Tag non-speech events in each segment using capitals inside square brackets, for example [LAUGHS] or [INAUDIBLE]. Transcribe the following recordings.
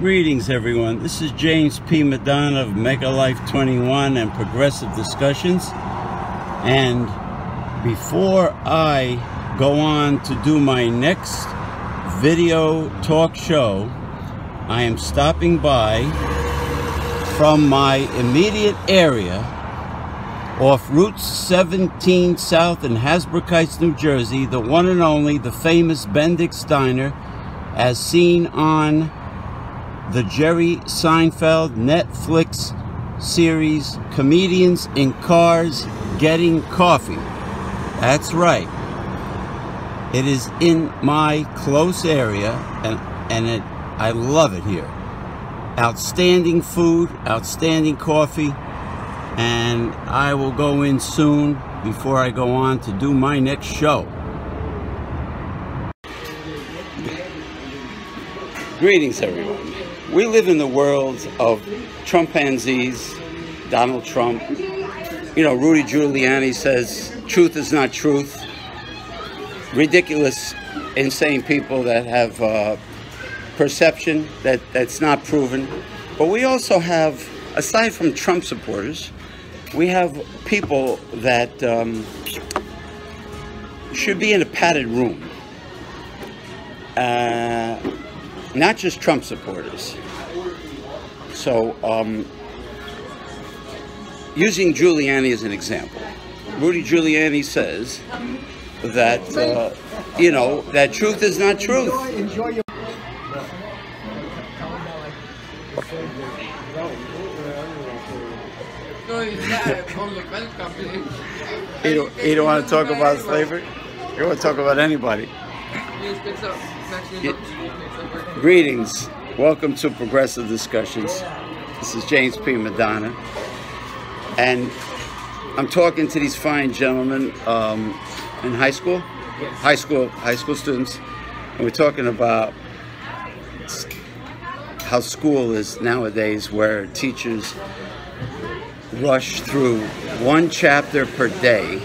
Greetings, everyone. This is James P. Madonna of Mega Life 21 and Progressive Discussions. And before I go on to do my next video talk show, I am stopping by from my immediate area off Route 17 South in Hasbrouck Heights, New Jersey, the one and only, the famous Bendix Diner, as seen on the Jerry Seinfeld Netflix series Comedians in Cars Getting Coffee. That's right. It is in my close area and, and it, I love it here. Outstanding food, outstanding coffee, and I will go in soon before I go on to do my next show. Greetings, everyone. We live in the world of Trumpanzees, Donald Trump. You know, Rudy Giuliani says truth is not truth. Ridiculous, insane people that have uh, perception that, that's not proven. But we also have, aside from Trump supporters, we have people that um, should be in a padded room. Uh, not just Trump supporters. So, um, using Giuliani as an example, Rudy Giuliani says that, uh, you know, that truth is not truth. You don't, you don't want to talk about slavery? You don't want to talk about anybody. Greetings. Welcome to Progressive Discussions. This is James P. Madonna. And I'm talking to these fine gentlemen um, in high school, high school, high school students, and we're talking about how school is nowadays where teachers rush through one chapter per day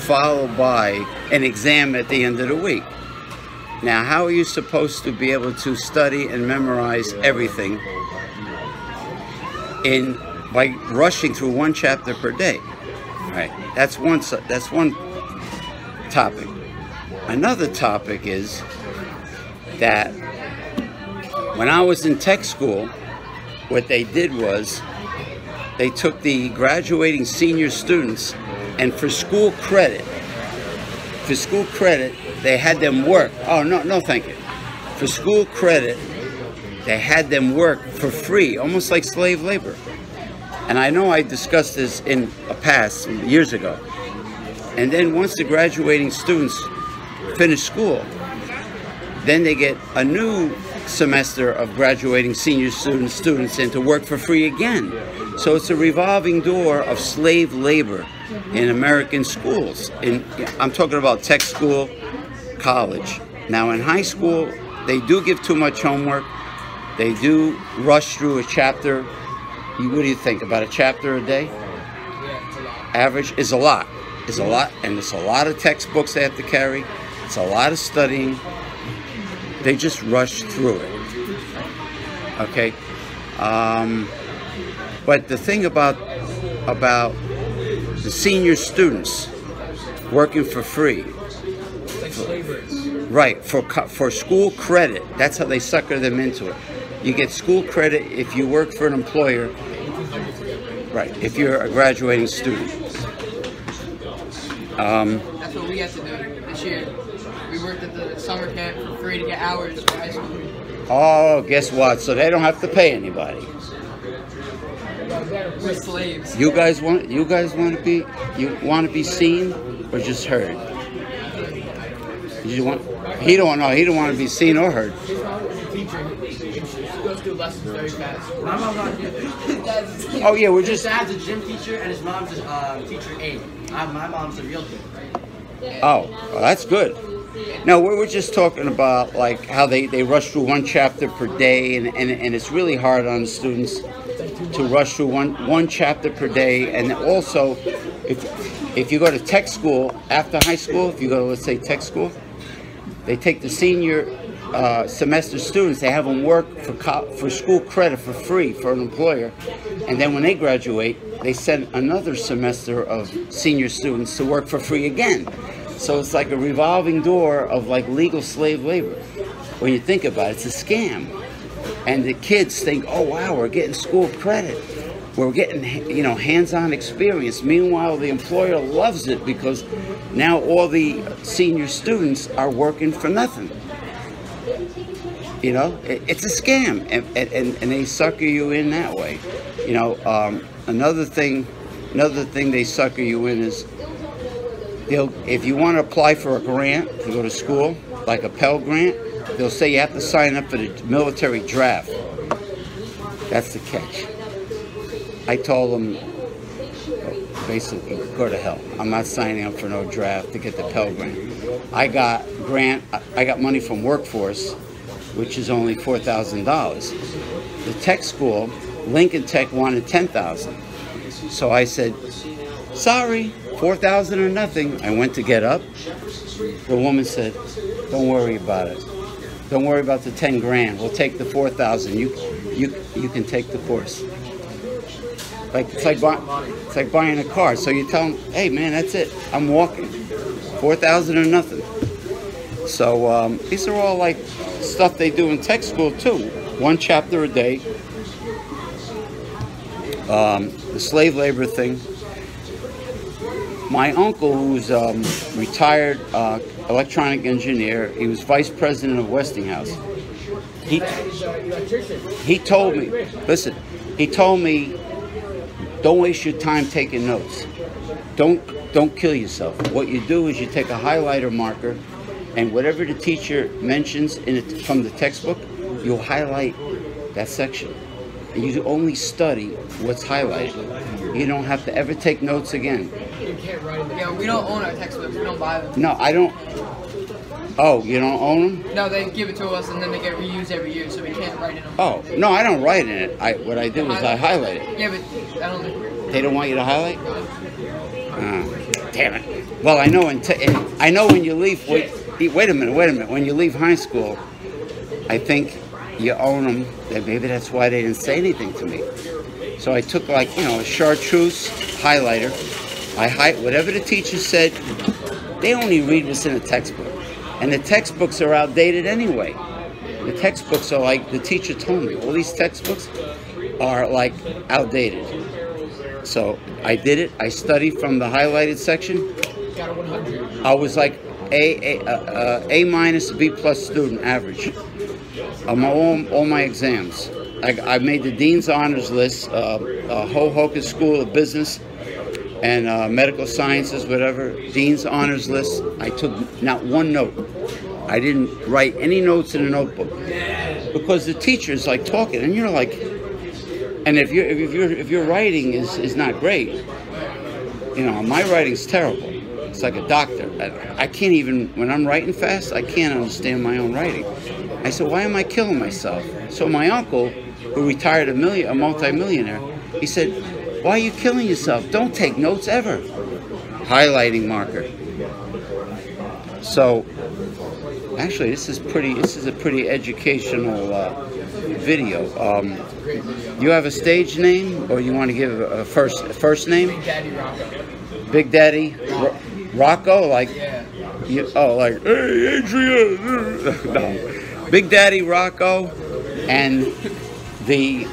followed by an exam at the end of the week. Now, how are you supposed to be able to study and memorize everything in by rushing through one chapter per day? Right, that's one. That's one topic. Another topic is that when I was in tech school, what they did was they took the graduating senior students and for school credit, for school credit, they had them work. Oh, no, no, thank you. For school credit, they had them work for free, almost like slave labor. And I know I discussed this in a past, years ago. And then once the graduating students finish school, then they get a new semester of graduating senior students students in to work for free again. So it's a revolving door of slave labor in American schools. In, I'm talking about tech school, college. Now in high school, they do give too much homework. They do rush through a chapter. What do you think, about a chapter a day? Average is a lot. Is a lot, and it's a lot of textbooks they have to carry. It's a lot of studying. They just rush through it. Okay? Um, but the thing about about the senior students working for free, right? For for school credit, that's how they sucker them into it. You get school credit if you work for an employer, right? If you're a graduating student. Um, that's what we have to do this year. We worked at the summer camp for free to get hours for high school. Oh, guess what? So they don't have to pay anybody. We're slaves. You guys want you guys want to be you want to be seen or just heard? You want he don't know he don't want to be seen or heard. Oh yeah, we're just. His dad's a gym teacher and his mom's a uh, teacher aide. Uh, my mom's a realtor. Oh, well, that's good. No, we were just talking about like how they, they rush through one chapter per day, and, and, and it's really hard on students to rush through one one chapter per day. And also, if if you go to tech school after high school, if you go to let's say tech school, they take the senior uh, semester students. They have them work for for school credit for free for an employer, and then when they graduate, they send another semester of senior students to work for free again. So it's like a revolving door of like legal slave labor. When you think about it, it's a scam, and the kids think, "Oh wow, we're getting school credit." We're getting, you know, hands-on experience. Meanwhile, the employer loves it because now all the senior students are working for nothing. You know, it's a scam, and, and, and they sucker you in that way. You know, um, another thing, another thing they sucker you in is they'll if you want to apply for a grant to go to school, like a Pell Grant, they'll say you have to sign up for the military draft. That's the catch. I told them basically go to hell. I'm not signing up for no draft to get the Pell Grant. I got grant. I got money from Workforce, which is only four thousand dollars. The tech school, Lincoln Tech, wanted ten thousand. So I said, sorry, four thousand or nothing. I went to get up. The woman said, don't worry about it. Don't worry about the ten grand. We'll take the four thousand. You, you, you can take the course. Like it's like it's like buying a car. So you tell them, hey man, that's it. I'm walking. Four thousand or nothing. So um, these are all like stuff they do in tech school too. One chapter a day. Um, the slave labor thing. My uncle, who's um, retired uh, electronic engineer, he was vice president of Westinghouse. He, he told me, listen, he told me, don't waste your time taking notes. Don't don't kill yourself. What you do is you take a highlighter marker, and whatever the teacher mentions in it from the textbook, you'll highlight that section. And you only study what's highlighted. You don't have to ever take notes again. You can't write Yeah, we don't own our textbooks. We don't buy them. No, I don't. Oh, you don't own them? No, they give it to us and then they get reused every year, so we can't write in them. Oh, no, I don't write in it. I what I do is I highlight it. Yeah, but I don't think. They don't want you to highlight? Ah, damn it. Well, I know in, I know when you leave. Wait, wait a minute. Wait a minute. When you leave high school, I think you own them. That maybe that's why they didn't say anything to me. So I took like you know a chartreuse highlighter. I hi- whatever the teacher said. They only read what's in a textbook, and the textbooks are outdated anyway. The textbooks are like the teacher told me. All these textbooks are like outdated. So I did it. I studied from the highlighted section. Got a 100. I was like A A uh, uh, A minus B plus student average on all, all my exams. I, I made the dean's honors list. Uh, uh, School of Business and uh, Medical Sciences, whatever. Dean's honors list. I took not one note. I didn't write any notes in a notebook because the teacher's like talking, and you're like, and if you're if you're if your writing is is not great, you know, my writing's terrible. It's like a doctor. I, I can't even when I'm writing fast, I can't understand my own writing. I said, why am I killing myself? So my uncle, who retired a million, a multimillionaire, he said, why are you killing yourself? Don't take notes ever. Highlighting marker. So, actually, this is pretty. This is a pretty educational uh, video. Um, you have a stage name, or you want to give a first first name? Big Daddy Rocco. Big Daddy Ro- Rocco, like Yeah. you, oh, like hey Adrian. [LAUGHS] no, Big Daddy Rocco, and the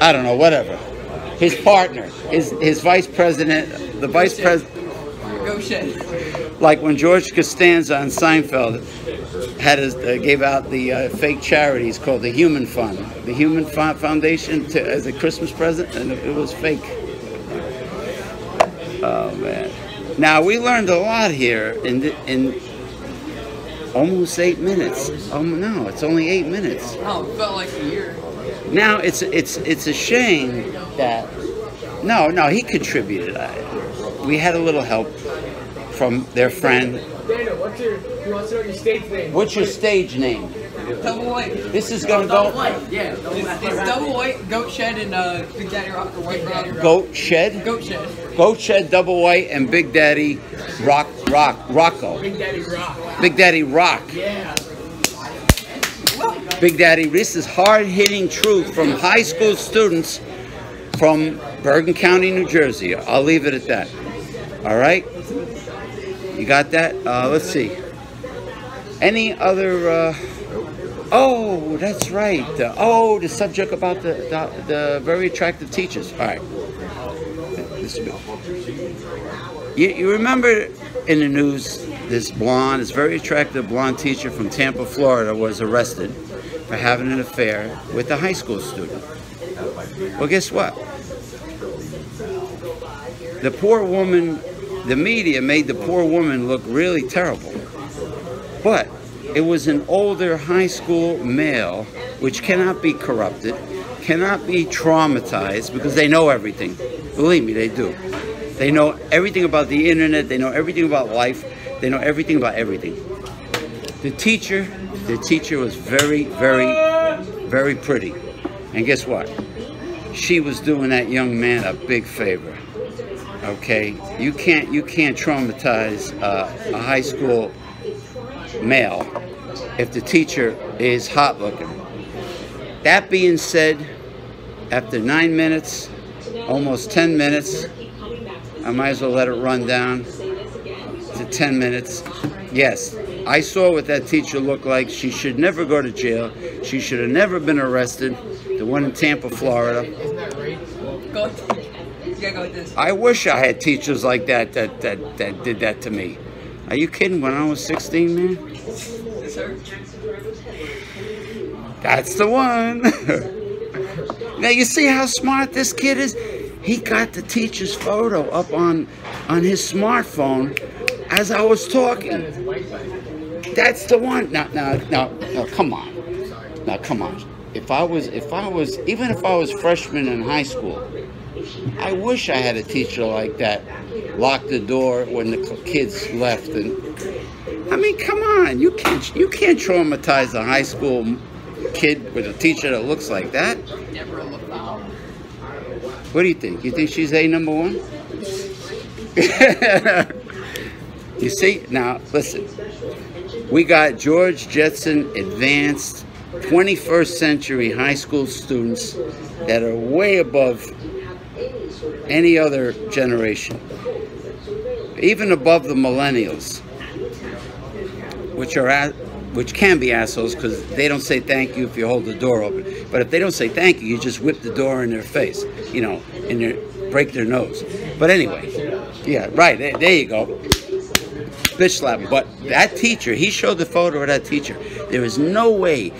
I don't know, whatever. His partner, his his vice president, the vice president. Like when George Costanza on Seinfeld had his, uh, gave out the uh, fake charities called the Human Fund, the Human Fund Foundation to, as a Christmas present, and it, it was fake. Oh man! Now we learned a lot here in the, in almost eight minutes. Oh no, it's only eight minutes. Oh, it felt like a year. Now it's it's it's a shame that no no he contributed. I- We had a little help from their friend. Daniel, what's your, he wants to know your stage name. What's your stage name? Double white. This is gonna go white, yeah. Double It's, white. it's double white, goat shed, and uh, Big Daddy Rock Rocco, white Daddy Rocco. Goat Shed, Goat shed. Goat Shed Double White, and Big Daddy Rock Rock Rocco. Big Daddy Rock. Big Daddy Rock. Yeah. Big Daddy, this is hard-hitting truth from high school students from Bergen County, New Jersey. I'll leave it at that. All right? You got that? Uh, let's see. Any other... Uh, oh, that's right. Uh, oh, the subject about the, the, the very attractive teachers. All right. You, you remember in the news, this blonde, this very attractive blonde teacher from Tampa, Florida was arrested for having an affair with a high school student. Well, guess what? The poor woman, the media made the poor woman look really terrible. But it was an older high school male, which cannot be corrupted, cannot be traumatized because they know everything. Believe me, they do. They know everything about the internet, they know everything about life, they know everything about everything. The teacher, the teacher was very, very, very pretty. And guess what? She was doing that young man a big favor. Okay, you can't you can't traumatize uh, a high school male if the teacher is hot looking. That being said, after nine minutes, almost 10 minutes, I might as well let it run down to 10 minutes. Yes, I saw what that teacher looked like. She should never go to jail. She should have never been arrested. The one in Tampa, Florida. Isn't that right? Go. You gotta go with this. I wish I had teachers like that that, that, that did that to me. Are you kidding? When I was 16, man? That's the one. [LAUGHS] now you see how smart this kid is? He got the teacher's photo up on on his smartphone as I was talking. His white buddy. That's the one. Now, now, now, now, come on. Now, come on. If I was, if I was, even if I was freshman in high school, I wish I had a teacher like that. Lock the door when the kids left, and I mean, come on. You can't, you can't traumatize a high school kid with a teacher that looks like that. What do you think? You think she's a number one? [LAUGHS] you see, now listen. We got George Jetson advanced 21st century high school students that are way above any other generation, even above the millennials, which are which can be assholes because they don't say thank you if you hold the door open. But if they don't say thank you, you just whip the door in their face, you know, and break their nose. But anyway, yeah, right. There, there you go. Bitch slap. But that teacher, he showed the photo of that teacher. There is no way.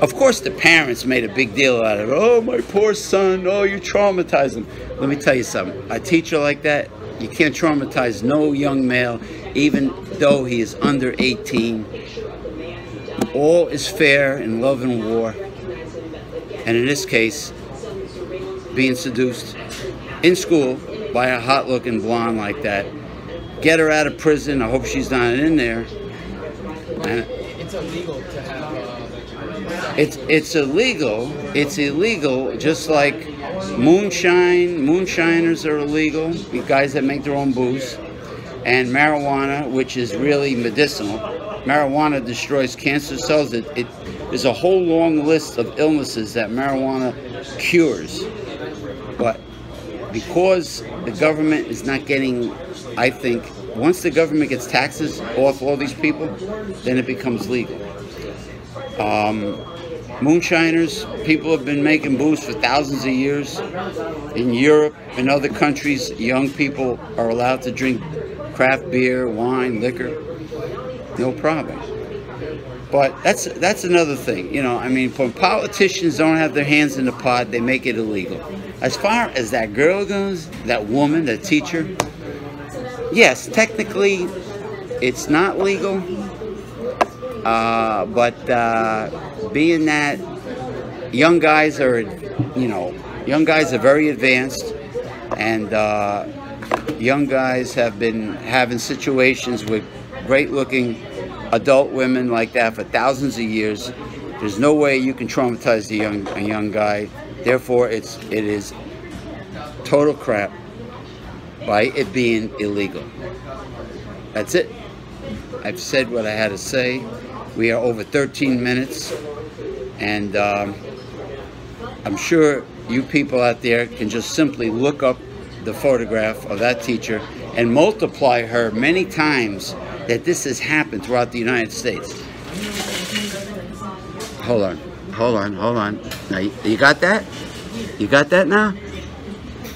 Of course, the parents made a big deal out of it. Oh, my poor son. Oh, you traumatized him. Let me tell you something. A teacher like that, you can't traumatize no young male, even though he is under 18. All is fair in love and war. And in this case, being seduced in school by a hot looking blonde like that. Get her out of prison. I hope she's not in there. And It's illegal to have. Uh, it's it's illegal. It's illegal, just like moonshine. Moonshiners are illegal. You guys that make their own booze, and marijuana, which is really medicinal. Marijuana destroys cancer cells. It, it there's a whole long list of illnesses that marijuana cures, but because the government is not getting, I think, once the government gets taxes off all these people, then it becomes legal. Um, moonshiners, people have been making booze for thousands of years. In Europe and other countries, young people are allowed to drink craft beer, wine, liquor, no problem. But that's that's another thing, you know. I mean, when politicians don't have their hands in the pot, they make it illegal. As far as that girl goes, that woman, that teacher, yes, technically, it's not legal. Uh, but uh, being that young guys are, you know, young guys are very advanced, and uh, young guys have been having situations with great-looking adult women like that for thousands of years. There's no way you can traumatize a young a young guy. Therefore, it's it is total crap by it being illegal. That's it. I've said what I had to say. We are over 13 minutes, And um, I'm sure you people out there can just simply look up the photograph of that teacher and multiply her many times that this has happened throughout the United States. Hold on, hold on, hold on. Now, you, you got that? You got that now?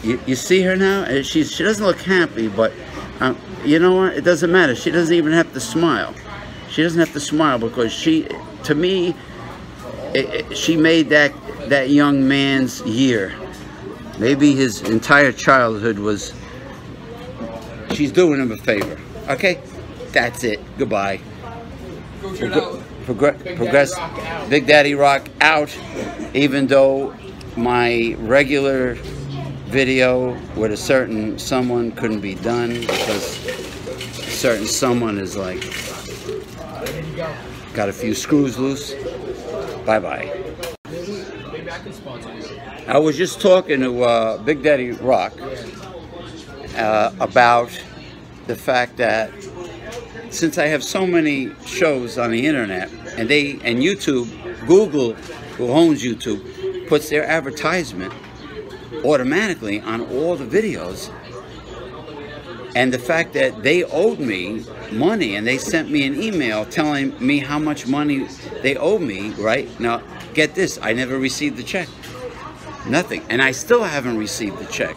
You, you see her now? Uh, She's, she doesn't look happy, but um, you know what? It doesn't matter. She doesn't even have to smile. She doesn't have to smile because she, to me, it, it- she made that that young man's year. Maybe his entire childhood was. She's doing him a favor. Okay, that's it. Goodbye. Go turn out. Progr- Daddy progress. Rock out. Big Daddy Rock out. Even though my regular video with a certain someone couldn't be done because certain someone is like got a few screws loose. Bye bye. I was just talking to uh, Big Daddy Rock uh, about the fact that since I have so many shows on the internet and they and YouTube, Google, who owns YouTube, puts their advertisement automatically on all the videos. And the fact that they owed me money and they sent me an email telling me how much money they owe me, right? Now, get this, I never received the check. Nothing. And I still haven't received the check.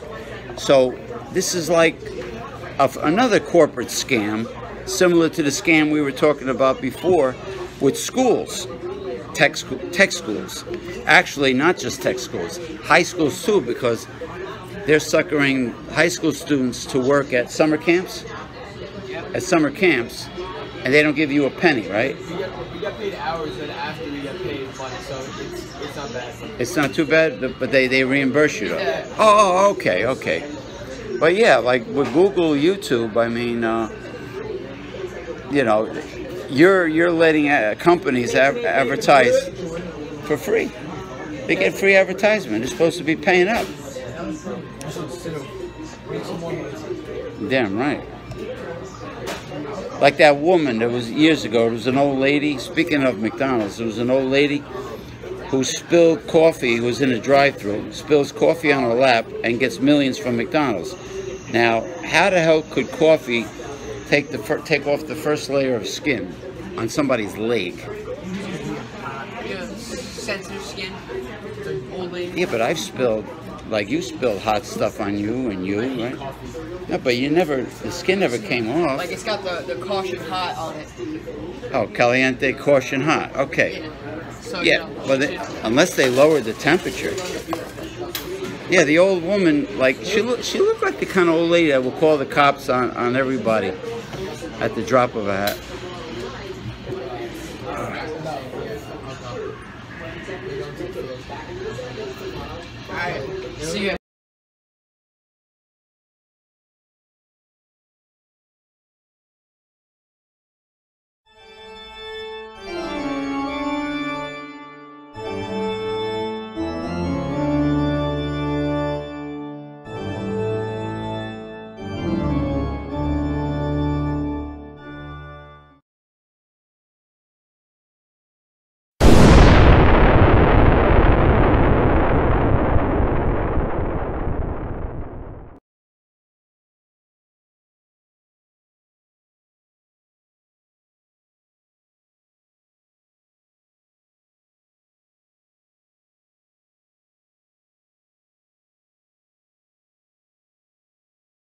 So this is like a, another corporate scam, similar to the scam we were talking about before with schools, tech, school, tech schools. Actually, not just tech schools, high schools too, because they're suckering high school students to work at summer camps, at summer camps, and they don't give you a penny, right? We get, we get paid hours and after we get paid money, so it's, it's not bad. It's not too bad, but- they, they reimburse you though. Yeah. Oh, oh, okay, okay. But yeah, like with Google, YouTube, I mean, uh, you know, you're you're letting uh, companies av- advertise for free. They get free advertisement. They're supposed to be paying up. Instead of make some more money. Damn right. Like that woman that was years ago. It was an old lady. Speaking of McDonald's, there was an old lady who spilled coffee. Who was in a drive-through, spills coffee on her lap, and gets millions from McDonald's. Now, how the hell could coffee take the take off the first layer of skin on somebody's leg? Yeah, sensitive skin. Old lady. Yeah, but I've spilled, like you spilled hot stuff on you and you, right? No, but you never, the skin never came off. Like it's got the, the caution hot on it. Oh, caliente, caution, hot. Okay. Yeah. So, Yeah, you know, but they, unless they lower the temperature. Yeah, the old woman, like she looked, she looked like the kind of old lady that will call the cops on on everybody at the drop of a hat.